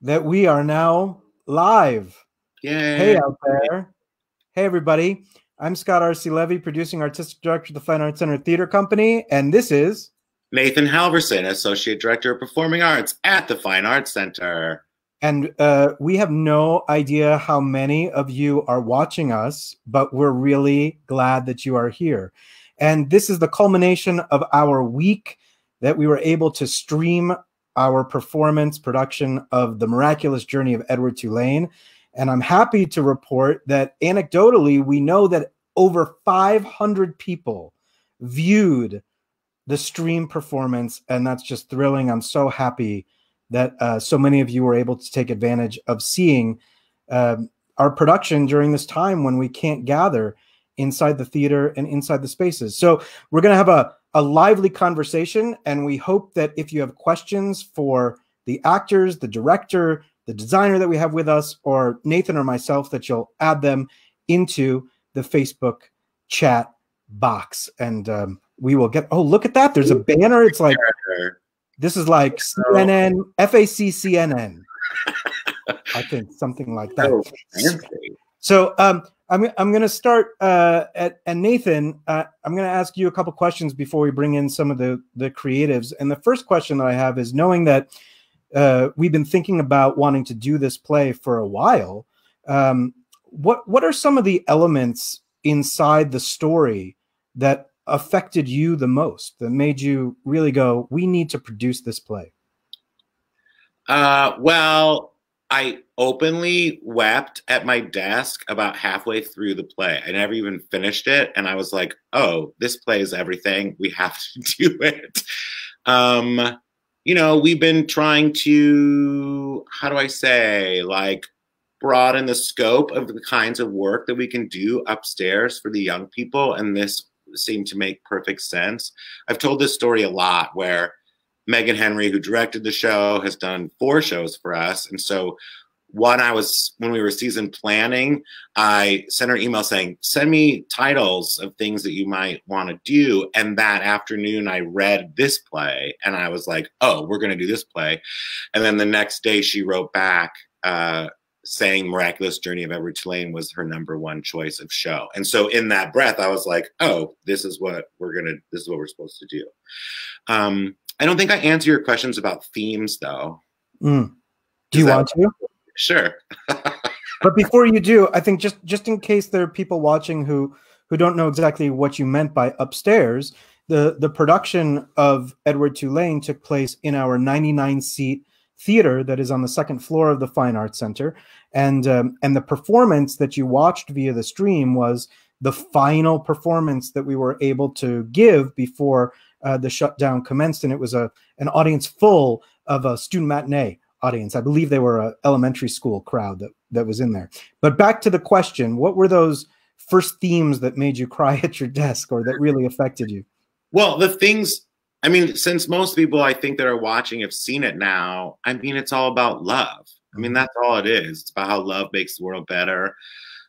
that we are now live. Yay. Hey out there. Hey everybody. I'm Scott R.C. Levy, producing artistic director of the Fine Arts Center Theater Company, and this is Nathan Halverson, Associate Director of Performing Arts at the Fine Arts Center. and uh, we have no idea how many of you are watching us, but we're really glad that you are here. And this is the culmination of our week that we were able to stream our performance production of The Miraculous Journey of Edward Tulane. And I'm happy to report that anecdotally, we know that over 500 people viewed the stream performance, and that's just thrilling. I'm so happy that uh, so many of you were able to take advantage of seeing um, our production during this time when we can't gather inside the theater and inside the spaces. So we're going to have a, a lively conversation, and we hope that if you have questions for the actors, the director, the designer that we have with us, or Nathan or myself, that you'll add them into the Facebook chat box, and um, we will get. Oh, look at that! There's a banner. It's like this is like CNN, FAC CNN. I think something like that. Oh. So um, I'm I'm going to start uh, at and Nathan. Uh, I'm going to ask you a couple questions before we bring in some of the the creatives. And the first question that I have is knowing that uh, we've been thinking about wanting to do this play for a while. Um, what what are some of the elements inside the story that affected you the most? That made you really go, "We need to produce this play." Uh, well, I openly wept at my desk about halfway through the play. I never even finished it, and I was like, "Oh, this play is everything. We have to do it." Um, you know, we've been trying to, how do I say, like, broaden the scope of the kinds of work that we can do upstairs for the young people, and this seemed to make perfect sense. I've told this story a lot where Megan Henry, who directed the show, has done four shows for us. And so one I was when we were season planning, I sent her an email saying, send me titles of things that you might want to do. And that afternoon I read this play and I was like, oh, we're gonna do this play. And then the next day she wrote back uh, saying Miraculous Journey of Edward Tulane was her number one choice of show. And so in that breath, I was like, oh, this is what we're gonna this is what we're supposed to do. Um, I don't think I answer your questions about themes though. Mm. Do you want to? Sure. but before you do, I think just just in case there are people watching who who don't know exactly what you meant by upstairs, the the production of Edward Tulane took place in our 99 seat theater that is on the second floor of the Fine Arts Center, and um, and the performance that you watched via the stream was the final performance that we were able to give before uh, the shutdown commenced, and it was a an audience full of a student matinee audience. I believe they were a elementary school crowd that that was in there. But back to the question, what were those first themes that made you cry at your desk or that really affected you? Well, the things, I mean, since most people I think that are watching have seen it now, I mean, it's all about love. I mean, that's all it is. It's about how love makes the world better,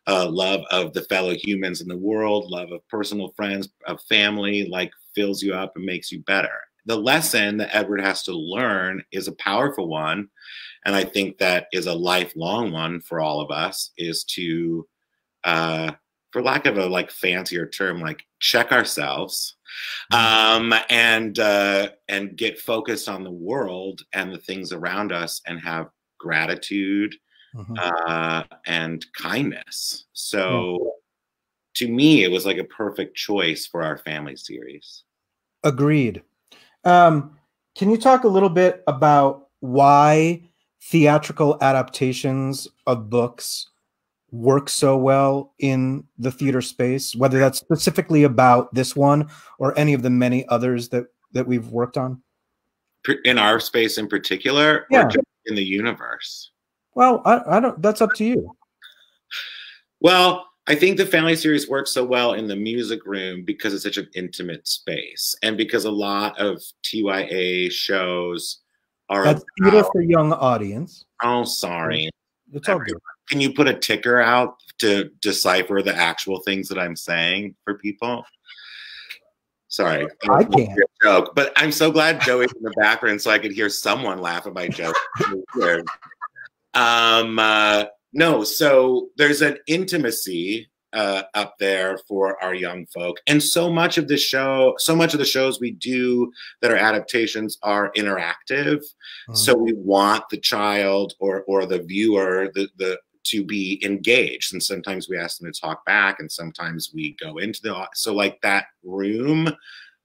uh, love of the fellow humans in the world, love of personal friends, of family, like fills you up and makes you better. The lesson that Edward has to learn is a powerful one. And I think that is a lifelong one for all of us is to, uh, for lack of a like fancier term, like check ourselves um, and uh, and get focused on the world and the things around us and have gratitude Mhm. uh, and kindness. So to me, it was like a perfect choice for our family series. Agreed. Um, can you talk a little bit about why theatrical adaptations of books work so well in the theater space, whether that's specifically about this one or any of the many others that that we've worked on? In our space in particular, Yeah. or just in the universe? Well, I, I don't. That's up to you. Well, I think the family series works so well in the music room because it's such an intimate space, and because a lot of TYA shows are. That's theater for young audience. oh, sorry. It's all good. Can you put a ticker out to decipher the actual things that I'm saying for people? Sorry, I can't. joke, but I'm so glad Joey's in the background so I could hear someone laugh at my joke. It was weird. Um, uh, no, so there's an intimacy uh, up there for our young folk, and so much of the show, so much of the shows we do that are adaptations are interactive. Mm-hmm. So we want the child or or the viewer, the the to be engaged, and sometimes we ask them to talk back, and sometimes we go into the so like that room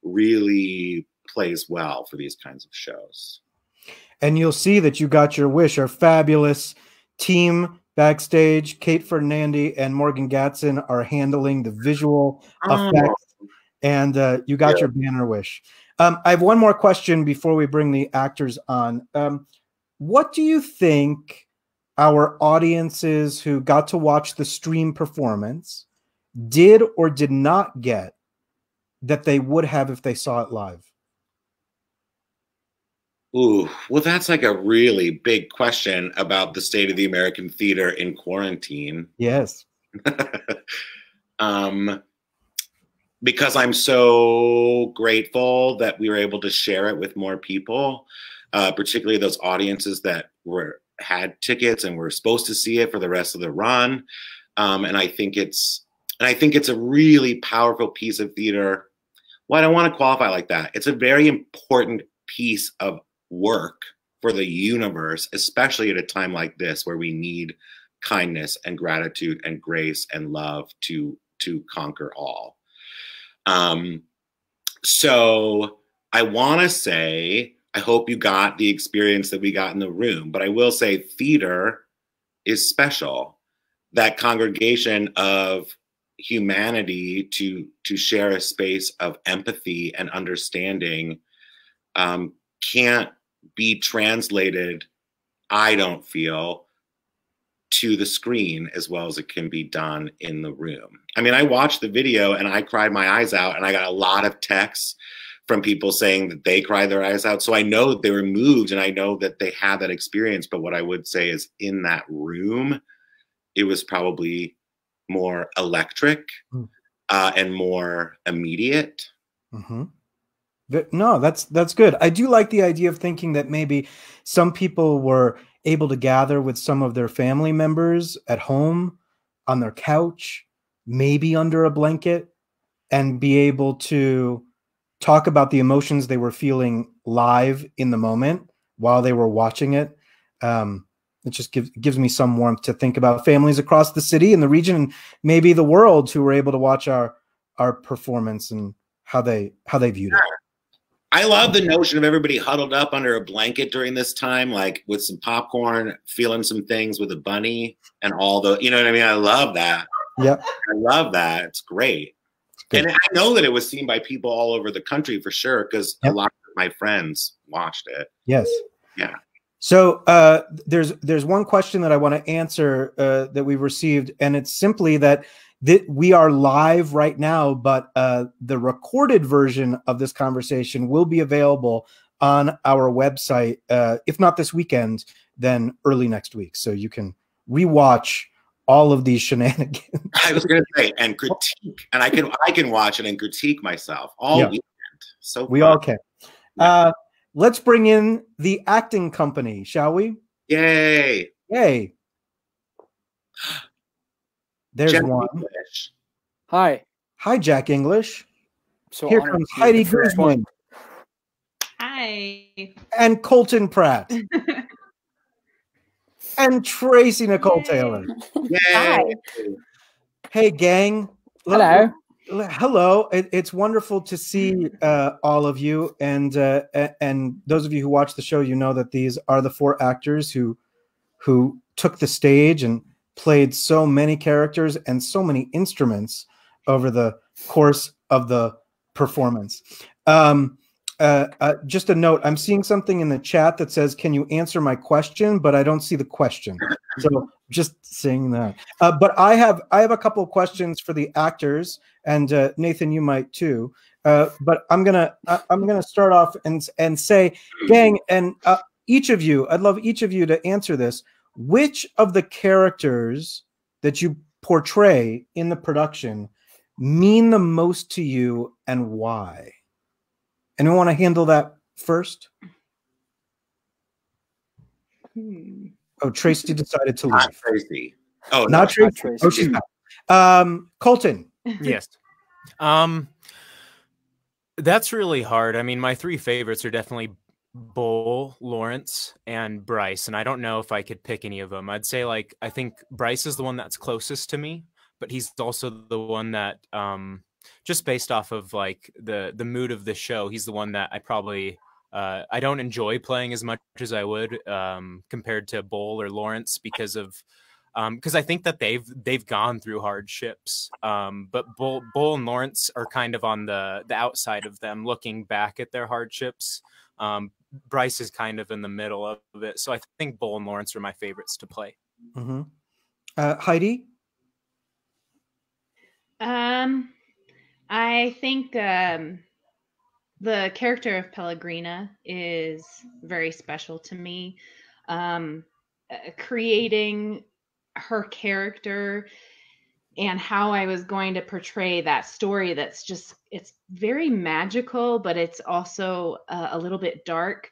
really plays well for these kinds of shows. And you'll see that you got your wish. Our fabulous team backstage, Kate Ferdinandi and Morgan Gatson are handling the visual oh. effects, and uh, you got yeah. your banner wish. Um, I have one more question before we bring the actors on. Um, what do you think our audiences who got to watch the stream performance did or did not get that they would have if they saw it live? Ooh, well, that's like a really big question about the state of the American theater in quarantine. Yes. um, because I'm so grateful that we were able to share it with more people, uh, particularly those audiences that were had tickets and were supposed to see it for the rest of the run. Um, and I think it's and I think it's a really powerful piece of theater. Well, I don't want to qualify like that. It's a very important piece of work for the universe, especially at a time like this where we need kindness and gratitude and grace and love to to conquer all. Um, so I want to say I hope you got the experience that we got in the room, but I will say theater is special. That congregation of humanity to to share a space of empathy and understanding um, can't be translated, I don't feel, to the screen as well as it can be done in the room. I mean, I watched the video and I cried my eyes out, and I got a lot of texts from people saying that they cried their eyes out. So I know that they were moved and I know that they had that experience. But what I would say is in that room, it was probably more electric mm. uh, and more immediate. Mm-hmm. No, that's that's good. I do like the idea of thinking that maybe some people were able to gather with some of their family members at home on their couch, maybe under a blanket, and be able to talk about the emotions they were feeling live in the moment while they were watching it. Um, it just gives gives me some warmth to think about families across the city and the region, and maybe the world, who were able to watch our our performance and how they how they viewed it. I love the notion of everybody huddled up under a blanket during this time, like with some popcorn, feeling some things with a bunny and all the, you know what I mean? I love that. Yep. I love that. It's great. It's and I know that it was seen by people all over the country for sure, because yep. a lot of my friends watched it. Yes. Yeah. So uh, there's there's one question that I want to answer uh, that we received, and it's simply that that we are live right now, but uh, the recorded version of this conversation will be available on our website, uh, if not this weekend, then early next week. So you can rewatch all of these shenanigans. I was going to say, and critique, and I can I can watch it and critique myself all yeah. weekend. So we all can. Uh, let's bring in the acting company, shall we? Yay! Yay! There's Jack one. English. Hi. Hi, Jack English. So Here comes Heidi Guzman. Hi. And Colton Pratt. and Tracy Nicole Yay. Taylor. Yay. Hi. Hey, gang. Hello. Hello. It, it's wonderful to see uh, all of you, and uh, and those of you who watch the show, you know that these are the four actors who who took the stage and played so many characters and so many instruments over the course of the performance. Um, uh, uh, just a note i'm seeing something in the chat that says can you answer my question? But i don't see the question. So just saying that. Uh, but i have i have a couple of questions for the actors and uh, nathan you might too. Uh, but i'm gonna i'm gonna start off and and say gang and uh, each of you i'd love each of you to answer this which of the characters that you portray in the production mean the most to you and why? And we want to handle that first? Hmm. Oh, Tracy decided to Not leave. Tracy. Oh, Not no. Tracy. Tracy. Oh, she's back. Um, Colton. yes. Um, that's really hard. I mean, my three favorites are definitely Bull, Lawrence, and Bryce, and I don't know if I could pick any of them. I'd say like I think Bryce is the one that's closest to me, but he's also the one that um just based off of like the the mood of the show, he's the one that I probably uh, I don't enjoy playing as much as I would um, compared to Bull or Lawrence because of um because I think that they've they've gone through hardships. Um, but Bull, Bull and Lawrence are kind of on the the outside of them, looking back at their hardships. Um, Bryce is kind of in the middle of it, so I think Bull and Lawrence are my favorites to play. hmm Uh, Heidi. Um, I think um, the character of Pellegrina is very special to me. Um, uh, creating her character and how I was going to portray that story that's just it's very magical but it's also uh, a little bit dark.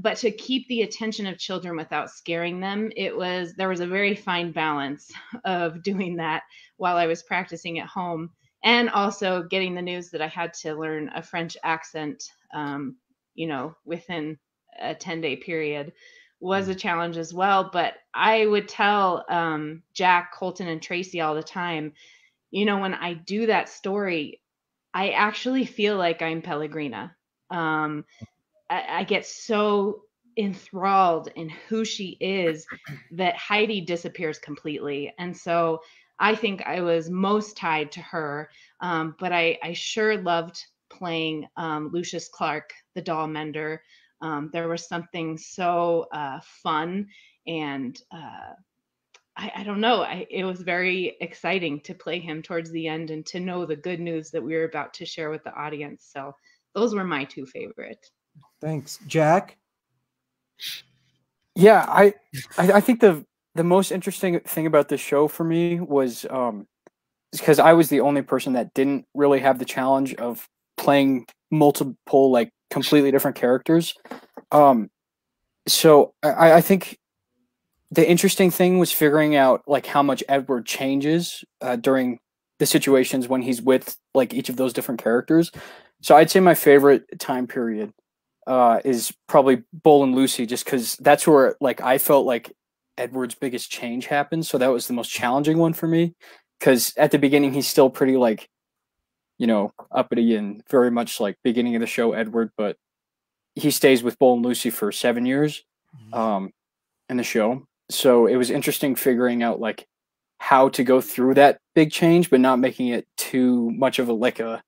But to keep the attention of children without scaring them it was there was a very fine balance of doing that while I was practicing at home and also getting the news that I had to learn a French accent um, you know within a 10 day period was a challenge as well. But I would tell um, Jack, Colton, and Tracy all the time, you know, when I do that story, I actually feel like I'm Pellegrina. Um, I, I get so enthralled in who she is that Heidi disappears completely. And so I think I was most tied to her. Um, but I, I sure loved playing um, Lucius Clarke, the doll mender. Um, there was something so uh, fun and uh, I, I, don't know. I, it was very exciting to play him towards the end and to know the good news that we were about to share with the audience. So those were my two favorite. Thanks, Jack. Yeah, I, I, I think the the most interesting thing about this show for me was um, because I was the only person that didn't really have the challenge of playing multiple like completely different characters. Um, so I, I think the interesting thing was figuring out like how much Edward changes uh, during the situations when he's with like each of those different characters. So I'd say my favorite time period uh, is probably Bull and Lucy, just because that's where like I felt like Edward's biggest change happened. So that was the most challenging one for me, because at the beginning he's still pretty like you know, uppity and very much like beginning of the show Edward, but he stays with Bull and Lucy for seven years um, in the show. So it was interesting figuring out like how to go through that big change, but not making it too much of a like a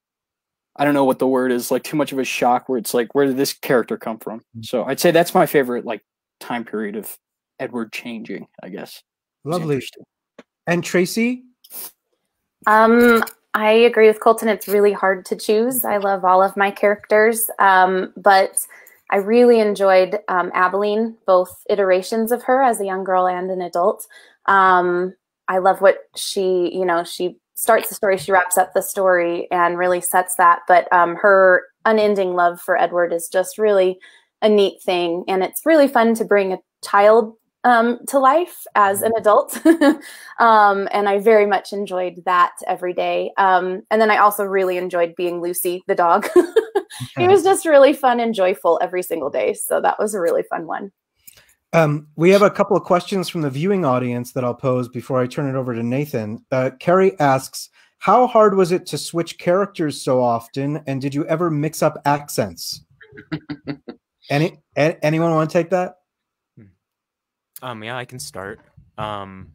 I don't know what the word is, like too much of a shock where it's like, where did this character come from? So I'd say that's my favorite like time period of Edward changing, I guess. Lovely. And Tracy? Um, I agree with Colton. It's really hard to choose. I love all of my characters, um, but I really enjoyed um, Abilene, both iterations of her as a young girl and an adult. Um, I love what she, you know, she starts the story, she wraps up the story, and really sets that. But um, her unending love for Edward is just really a neat thing, and it's really fun to bring a child um, to life as an adult. um, and I very much enjoyed that every day. Um, and then I also really enjoyed being Lucy, the dog. it was just really fun and joyful every single day. So that was a really fun one. Um, we have a couple of questions from the viewing audience that I'll pose before I turn it over to Nathan. Uh, Carrie asks, how hard was it to switch characters so often? And did you ever mix up accents? Any, a- anyone want to take that? Um, yeah, I can start. Um,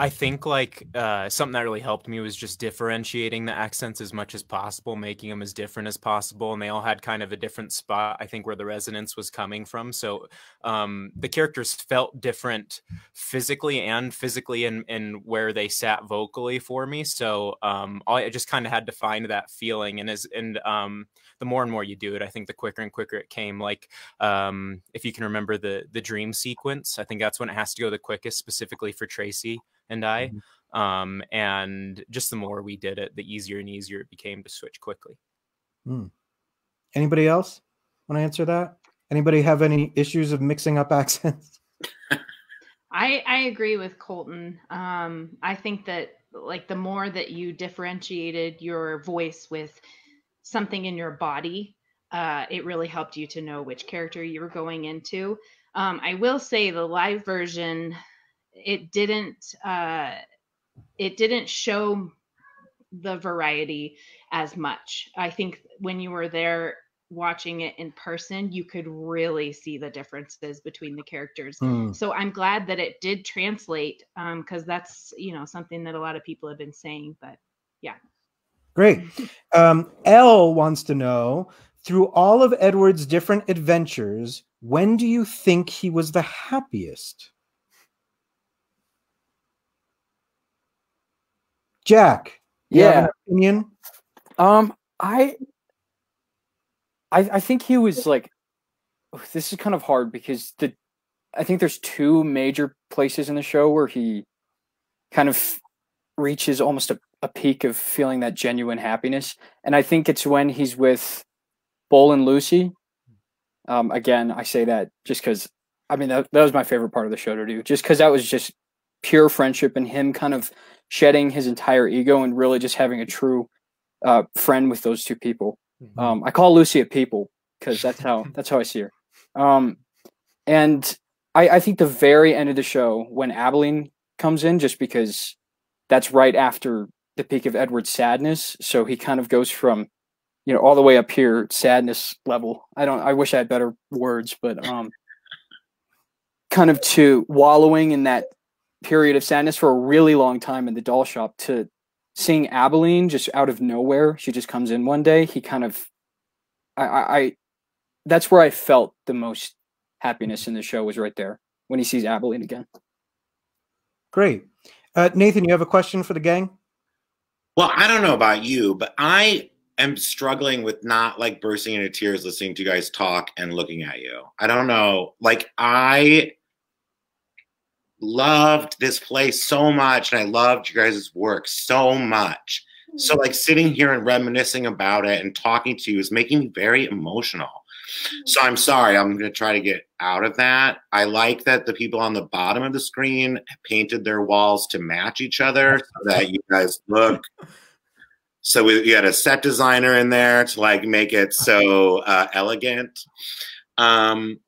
I think like uh, something that really helped me was just differentiating the accents as much as possible, making them as different as possible, and they all had kind of a different spot. I think where the resonance was coming from. So um, the characters felt different physically and physically in, in where they sat vocally for me. So um, I just kind of had to find that feeling, and as and um, the more and more you do it, I think the quicker and quicker it came. Like um, if you can remember the the dream sequence, I think that's when it has to go the quickest, specifically for Tracy and I. Mm-hmm. Um, and just the more we did it, the easier and easier it became to switch quickly. Hmm. Anybody else want to answer that? Anybody have any issues of mixing up accents? I I agree with Colton. Um, I think that like the more that you differentiated your voice with something in your body, uh, it really helped you to know which character you were going into. Um, I will say the live version, it didn't uh, it didn't show the variety as much. I think when you were there watching it in person, you could really see the differences between the characters. Hmm. So I'm glad that it did translate because that's you know something that a lot of people have been saying. But yeah, Great. Um, L wants to know through all of Edward's different adventures, when do you think he was the happiest? Jack, you have Yeah. an opinion? Um, I, I, I think he was like, this is kind of hard because the, I think there's two major places in the show where he kind of reaches almost a, a peak of feeling that genuine happiness, and I think it's when he's with Bull and Lucy. Um, again, I say that just because I mean that that was my favorite part of the show to do, just because that was just pure friendship and him kind of shedding his entire ego and really just having a true uh, friend with those two people. Um, I call Lucy a people because that's how that's how I see her. Um, and I, I think the very end of the show when Abilene comes in, just because that's right after the peak of Edward's sadness, so he kind of goes from you know all the way up here sadness level. I don't. I wish I had better words, but um, kind of to wallowing in that period of sadness for a really long time in the doll shop to seeing Abilene just out of nowhere, she just comes in one day. He kind of, I, I, I that's where I felt the most happiness in the show was right there when he sees Abilene again. Great. Uh, Nathan, you have a question for the gang? Well, I don't know about you, but I am struggling with not like bursting into tears listening to you guys talk and looking at you. I don't know. Like I loved this place so much and I loved you guys' work so much. So hmm. like sitting here and reminiscing about it and talking to you is making me very emotional. So I'm sorry, I'm going to try to get out of that. I like that the people on the bottom of the screen painted their walls to match each other so that you guys look so we, we had a set designer in there to like make it so uh, elegant. Um,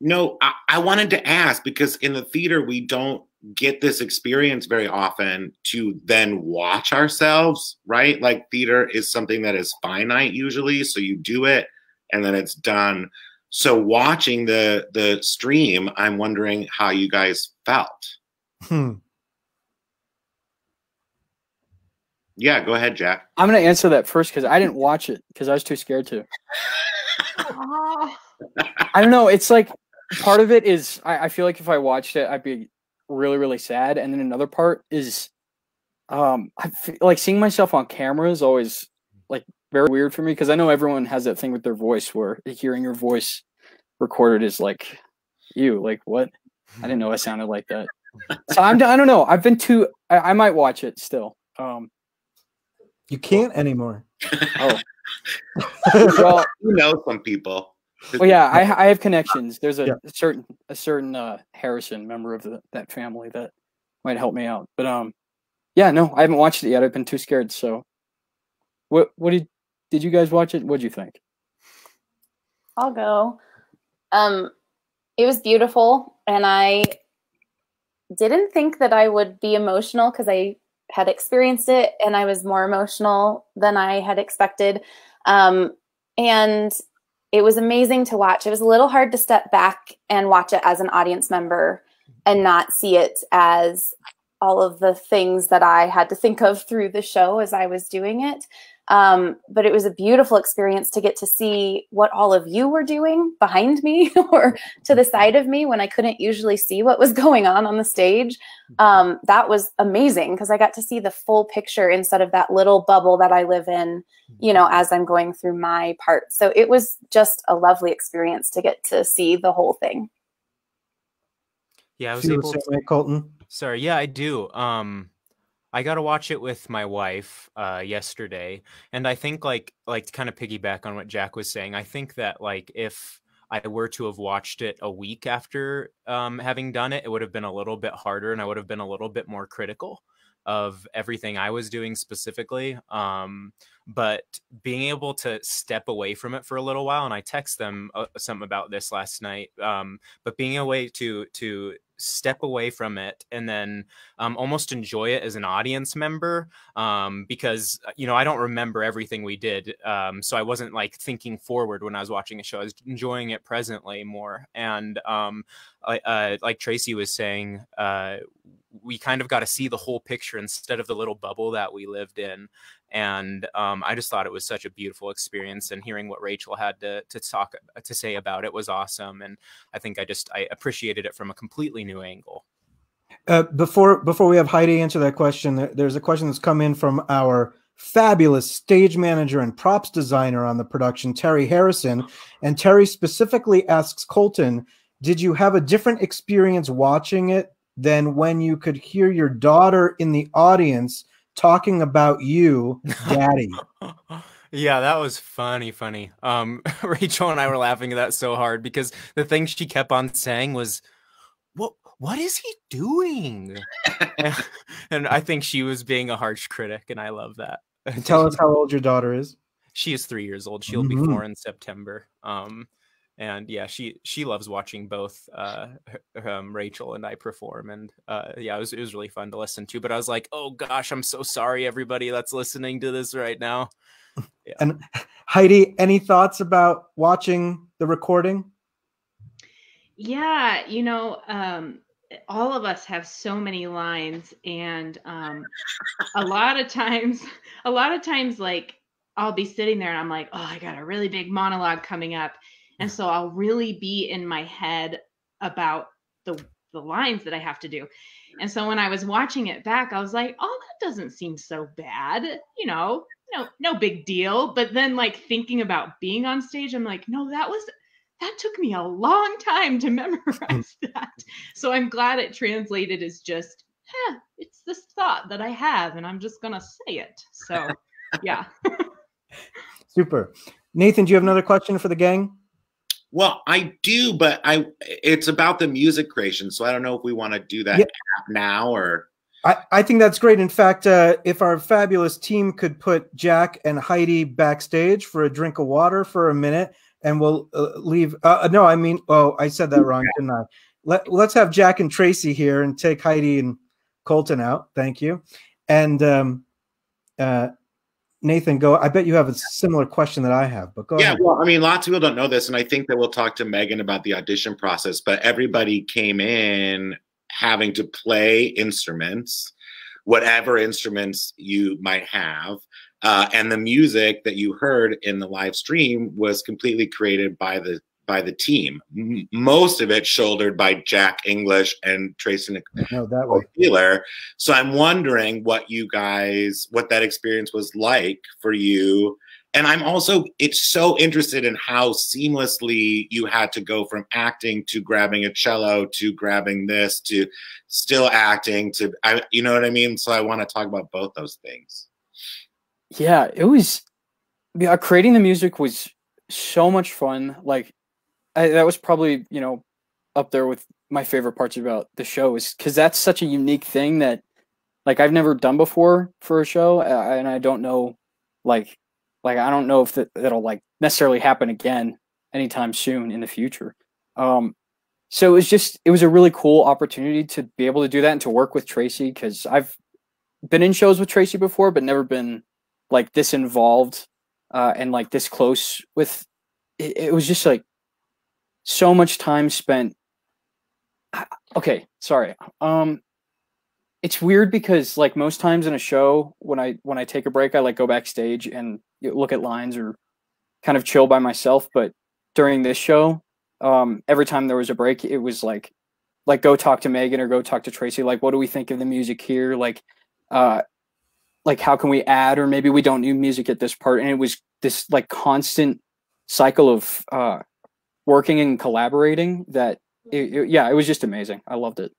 no, I, I wanted to ask because in the theater we don't get this experience very often to then watch ourselves, right? Like theater is something that is finite usually, so you do it and then it's done. So watching the the stream, I'm wondering how you guys felt. Hmm. Yeah, go ahead, Jack. I'm gonna answer that first because I didn't watch it because I was too scared to. I don't know. It's like part of it is I, I feel like if I watched it, I'd be really really sad, and then another part is, um, I feel like seeing myself on camera is always like very weird for me because I know everyone has that thing with their voice where hearing your voice recorded is like, you like what? I didn't know I sounded like that. So I'm I don't know. I've been too. I, I might watch it still. Um, You can't anymore. oh well, You know some people. well, yeah, I I have connections. There's a, Yeah. a certain a certain uh, Harrison member of the, that family that might help me out. But um, yeah, no, I haven't watched it yet. I've been too scared. So, what what did did you guys watch it? What'd you think? I'll go. Um, it was beautiful, and I didn't think that I would be emotional because I had experienced it, and I was more emotional than I had expected. Um, and it was amazing to watch. It was a little hard to step back and watch it as an audience member and not see it as all of the things that I had to think of through the show as I was doing it. Um, but it was a beautiful experience to get to see what all of you were doing behind me or to the side of me when I couldn't usually see what was going on on the stage. Um, that was amazing because I got to see the full picture instead of that little bubble that I live in, you know, as I'm going through my part. So it was just a lovely experience to get to see the whole thing. Yeah, I was Feel able. same To, way, Colton. sorry, yeah, I do. Um, I got to watch it with my wife uh, yesterday, and I think like like to kind of piggyback on what Jack was saying. I think that like if I were to have watched it a week after um, having done it, it would have been a little bit harder and I would have been a little bit more critical of everything I was doing specifically. Um, but being able to step away from it for a little while, and I text them uh, something about this last night. Um, but being a way to to step away from it and then um, almost enjoy it as an audience member um, because uh, you know I don't remember everything we did, um, so I wasn't like thinking forward when I was watching a show. I was enjoying it presently more, and um, I, uh, like Tracy was saying, uh, we kind of got to see the whole picture instead of the little bubble that we lived in and um, I just thought it was such a beautiful experience. And hearing what Rachel had to to talk to say about it was awesome. And I think I just I appreciated it from a completely new angle. Uh, before before we have Heidi answer that question, there's a question that's come in from our fabulous stage manager and props designer on the production, Terry Harrison. And Terry specifically asks Colton, did you have a different experience watching it than when you could hear your daughter in the audience talking about you, daddy. yeah, that was funny, funny. Um, Rachel and I were laughing at that so hard because the thing she kept on saying was, "What? What is he doing?" and, I think she was being a harsh critic, and I love that. Tell us how old your daughter is. She is three years old. She'll mm-hmm. be four in September. Um, and yeah, she she loves watching both uh, um, Rachel and I perform, and uh, yeah, it was it was really fun to listen to. But I was like, oh gosh, I'm so sorry, everybody that's listening to this right now. Yeah. And Heidi, any thoughts about watching the recording? Yeah, you know, um, all of us have so many lines, and um, a lot of times, a lot of times, like I'll be sitting there and I'm like, oh, I got a really big monologue coming up and so I'll really be in my head about the the lines that I have to do. And so when I was watching it back, I was like, "Oh, that doesn't seem so bad." You know, no no big deal. But then like thinking about being on stage, I'm like, "No, that was that took me a long time to memorize that." So I'm glad it translated as just, "Huh, it's this thought that I have and I'm just going to say it." So, yeah. Super. Nathan, do you have another question for the gang? Well, I do, but I it's about the music creation, so I don't know if we want to do that yeah. now or. I, I think that's great. In fact, uh, if our fabulous team could put Jack and Heidi backstage for a drink of water for a minute, and we'll uh, leave. Uh, uh no, I mean, oh, I said that wrong, didn't I? Let Let's have Jack and Tracy here and take Heidi and Colton out. Thank you. And um, uh, Nathan, go. I bet you have a similar question that I have, but go yeah, ahead. well, I mean, lots of people don't know this, and I think that we'll talk to Megan about the audition process. But everybody came in having to play instruments, whatever instruments you might have, uh, and the music that you heard in the live stream was completely created by the by the team. M- most of it shouldered by Jack English and Tracy no, that. Wheeler. So I'm wondering what you guys, what that experience was like for you. And I'm also, it's so interested in how seamlessly you had to go from acting to grabbing a cello to grabbing this to still acting to, I, you know what I mean? So I want to talk about both those things. Yeah, it was, yeah, creating the music was so much fun. Like I, that was probably you know up there with my favorite parts about the show is because that's such a unique thing that like I've never done before for a show, and I don't know like like I don't know if that, that'll like necessarily happen again anytime soon in the future. Um, so it was just it was a really cool opportunity to be able to do that and to work with Tracy because I've been in shows with Tracy before, but never been like this involved uh, and like this close with. It, it was just like so much time spent okay sorry um it's weird because like most times in a show when i when i take a break i like go backstage and look at lines or kind of chill by myself but during this show um every time there was a break it was like like go talk to megan or go talk to tracy like what do we think of the music here? Like uh like how can we add? Or maybe we don't need music at this part. And it was this like constant cycle of uh working and collaborating that it, it, yeah it was just amazing i loved it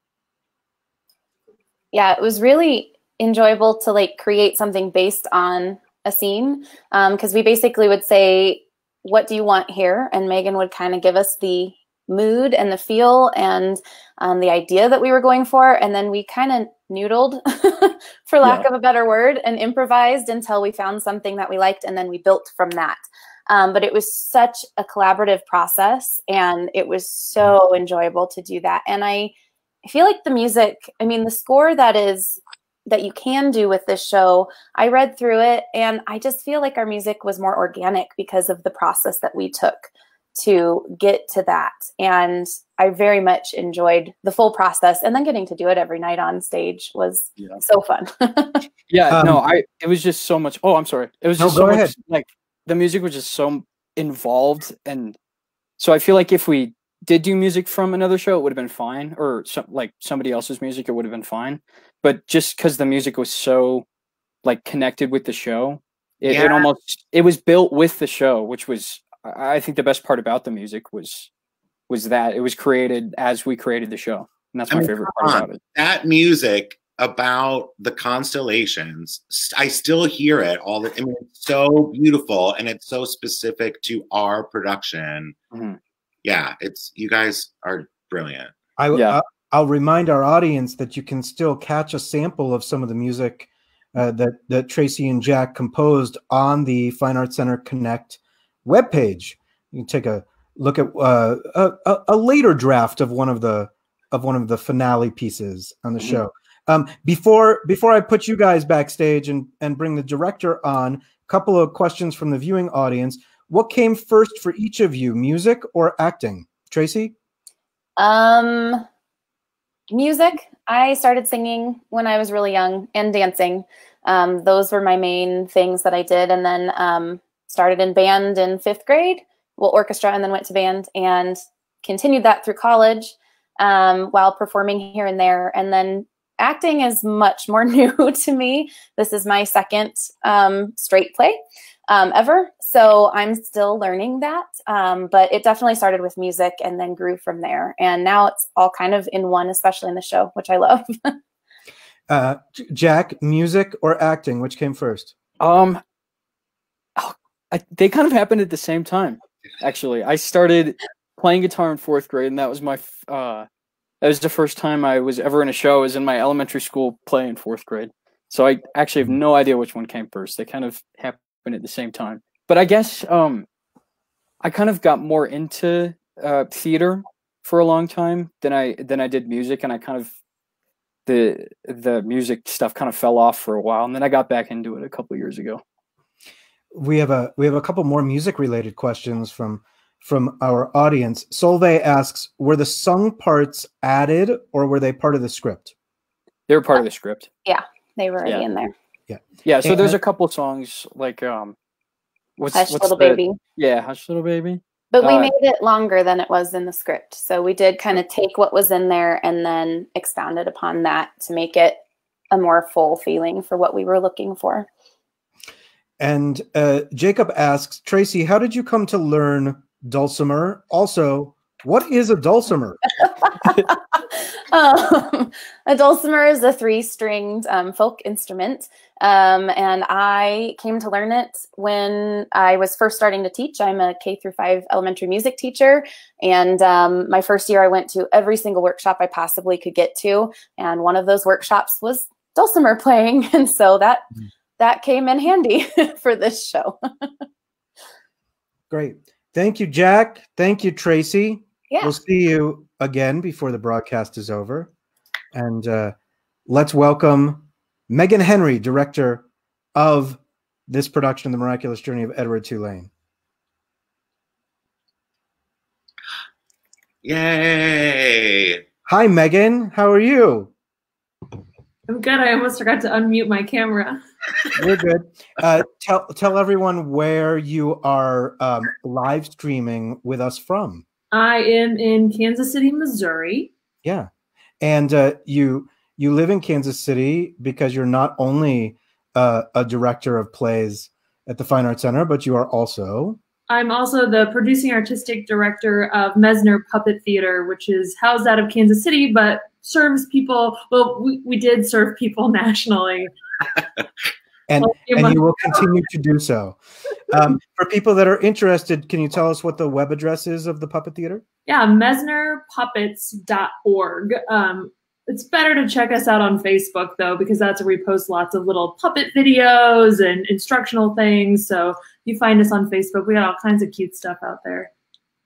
yeah it was really enjoyable to like create something based on a scene because um, we basically would say what do you want here? And Megan would kind of give us the mood and the feel and um, the idea that we were going for. And then we kind of noodled, for lack Yeah. of a better word, and improvised until we found something that we liked. And then we built from that. Um, but it was such a collaborative process and it was so enjoyable to do that. And I, I feel like the music, I mean, the score that is that you can do with this show, I read through it and I just feel like our music was more organic because of the process that we took to get to that. And I very much enjoyed the full process and then getting to do it every night on stage was Yeah. so fun. Yeah, no, Um, I it was just so much. Oh, I'm sorry. It was No, just go so ahead. much like the music was just so involved and so I feel like if we did do music from another show it would have been fine or some like somebody else's music it would have been fine. But just cuz the music was so like connected with the show, it, it almost it was built with the show, which was I think the best part about the music was was that it was created as we created the show. And that's I my mean, favorite part about it. that music about the constellations I still hear it all the i mean it's so beautiful and it's so specific to our production Mhm. yeah it's you guys are brilliant I, Yeah. I, I'll remind our audience that you can still catch a sample of some of the music uh, that that Tracy and Jack composed on the Fine Arts Center Connect webpage. You can take a look at uh, a, a, a later draft of one of the of one of the finale pieces on the Mhm. show. Um, before before I put you guys backstage and and bring the director on, a couple of questions from the viewing audience. What came first for each of you, music or acting? Tracy. Um, music. I started singing when I was really young and dancing. Um, those were my main things that I did, and then um, started in band in fifth grade, well, orchestra, and then went to band and continued that through college um, while performing here and there. And then acting is much more new to me. This is my second um, straight play um, ever. So I'm still learning that. Um, but it definitely started with music and then grew from there. And now it's all kind of in one, especially in the show, which I love. Uh, Jack, music or acting? Which came first? Um, oh, I, they kind of happened at the same time. Actually, I started playing guitar in fourth grade, and that was my uh, that was the first time I was ever in a show. I was in my elementary school play in fourth grade, so I actually have no idea which one came first. They kind of happened at the same time. But I guess um, I kind of got more into uh, theater for a long time than I than I did music, and I kind of the the music stuff kind of fell off for a while, and then I got back into it a couple years ago. We have a we have a couple more music related questions from from our audience. Solveig asks, were the sung parts added or were they part of the script? They were part of the script. Yeah, they were already Yeah. in there. Yeah, Yeah. so there's a couple songs like um, what's Hush, what's little the- baby. Yeah, hush little baby. But we Uh, made it longer than it was in the script. So we did kind of take what was in there and then expounded upon that to make it a more full feeling for what we were looking for. And uh, Jacob asks, Tracy, how did you come to learn dulcimer? Also, what is a dulcimer? um, a dulcimer is a three-stringed um, folk instrument, um, and I came to learn it when I was first starting to teach. I'm a K through five elementary music teacher, and um, my first year I went to every single workshop I possibly could get to, and one of those workshops was dulcimer playing, and so that Mhm. that came in handy for this show. Great. Thank you, Jack. Thank you, Tracy. Yeah. We'll see you again before the broadcast is over. And uh, let's welcome Megan Henry, director of this production, The Miraculous Journey of Edward Tulane. yay Hi, Megan. How are you? I'm good. I almost forgot to unmute my camera. We're good. Uh, tell tell everyone where you are um, live streaming with us from. I am in Kansas City, Missouri. Yeah, and uh, you you live in Kansas City because you're not only uh, a director of plays at the Fine Arts Center, but you are also I'm also the producing artistic director of Mesner Puppet Theater, which is housed out of Kansas City, but serves people. Well, we, we did serve people nationally. and and you will continue to do so. Um, for people that are interested, can you tell us what the web address is of the Puppet Theater? yeah, mesnerpuppets.org. Um, it's better to check us out on Facebook though, because that's where we post lots of little puppet videos and instructional things. So you find us on Facebook. We got all kinds of cute stuff out there.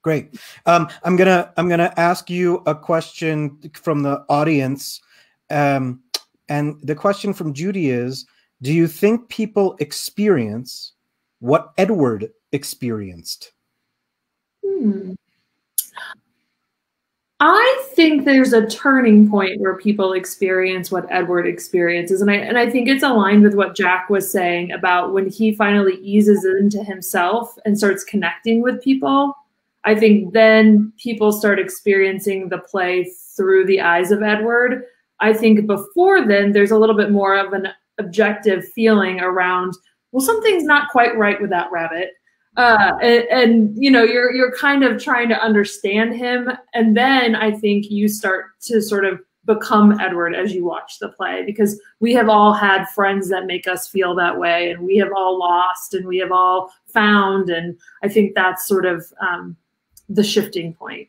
Great. Um, I'm gonna I'm gonna ask you a question from the audience, um, and the question from Judy is: Do you think people experience what Edward experienced? Hmm. I think there's a turning point where people experience what Edward experiences, and I and I think it's aligned with what Jack was saying about when he finally eases into himself and starts connecting with people. I think then people start experiencing the play through the eyes of Edward. I think before then, there's a little bit more of an objective feeling around, well, something's not quite right with that rabbit. Uh, and, and you know you're you're kind of trying to understand him. And then i think you start to sort of become edward as you watch the play because we have all had friends that make us feel that way and we have all lost and we have all found. And i think that's sort of um, the shifting point.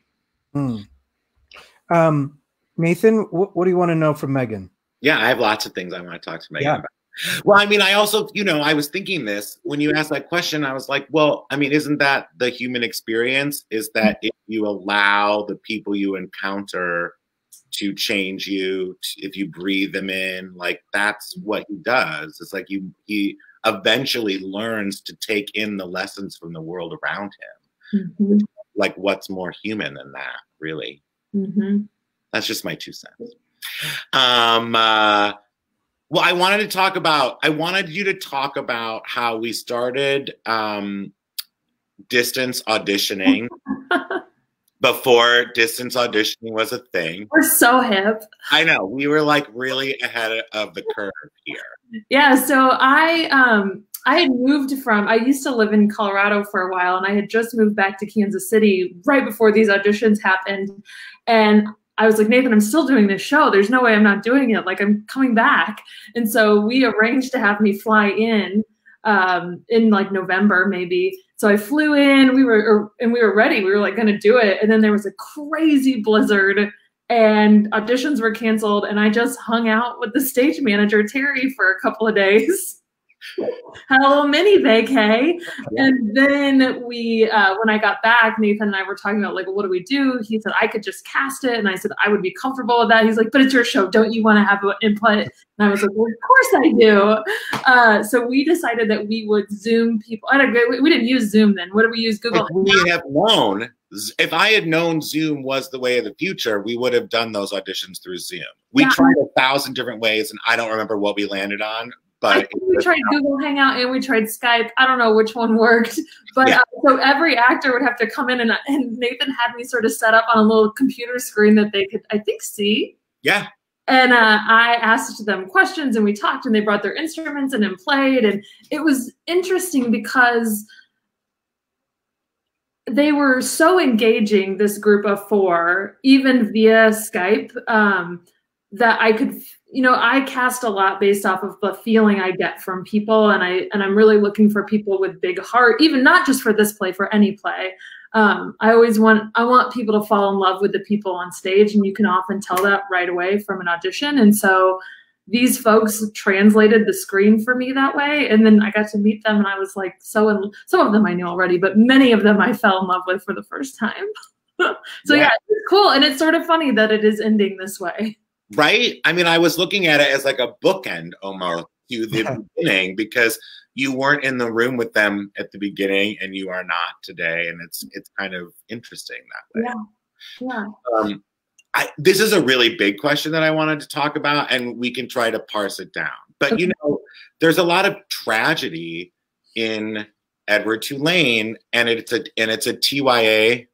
Hmm. Um, Nathan, wh- what do you want to know from Megan? Yeah, I have lots of things I want to talk to Megan Yeah. about. Well, I mean, I also, you know, I was thinking this when you asked that question. I was like, well, I mean, isn't that the human experience? Is that if you allow the people you encounter to change you, if you breathe them in, like that's what he does. It's like you, he eventually learns to take in the lessons from the world around him. Mhm. Like, what's more human than that, really? Mhm. That's just my two cents. Um, uh, well, I wanted to talk about. I wanted you to talk about how we started um, distance auditioning before distance auditioning was a thing. we're so hip I know we were like really ahead of the curve here. Yeah, so I um I had moved from I used to live in Colorado for a while and I had just moved back to Kansas City right before these auditions happened and I was like Nathan I'm still doing this show. There's no way I'm not doing it. Like I'm coming back. And so we arranged to have me fly in um in like November maybe. So I flew in. We were or, and we were ready. We were like going to do it. And then there was a crazy blizzard and auditions were canceled. And i just hung out with the stage manager terry for a couple of days little mini vacay. And then we uh, when i got back nathan and i were talking about like well, what do we do? He said i could just cast it. And i said i would be comfortable with that. He's like but it's your show. Don't you want to have input? And i was like well of course i do. Uh, so we decided that we would zoom people. I don't, we we didn't use zoom then. What did we use? Google? If we have known, if I had known Zoom was the way of the future, we would have done those auditions through Zoom. We Yeah. tried a thousand different ways, and I don't remember what we landed on. But we tried Google Hangout and we tried Skype. I don't know which one worked, but Yeah. uh, so every actor would have to come in and, and Nathan had me sort of set up on a little computer screen that they could, I think, see. yeah, And uh, I asked them questions and we talked and they brought their instruments and then played. And it was interesting because they were so engaging, this group of four, even via Skype, um, that I could, you know, I cast a lot based off of the feeling I get from people. And I, and I'm really looking for people with big heart, even not just for this play, for any play. Um, I always want, I want people to fall in love with the people on stage. And you can often tell that right away from an audition. And so these folks translated the screen for me that way. And then I got to meet them and I was like, so in, some of them I knew already, but many of them I fell in love with for the first time. so yeah, Yeah. it's cool. And it's sort of funny that it is ending this way. Right. I mean, I was looking at it as like a bookend almost to the Yeah. beginning because you weren't in the room with them at the beginning, and you are not today, and it's it's kind of interesting that way. Yeah. um, I, this is a really big question that I wanted to talk about, and we can try to parse it down. But you know, there's a lot of tragedy in Edward Tulane, and it's a and it's a TYA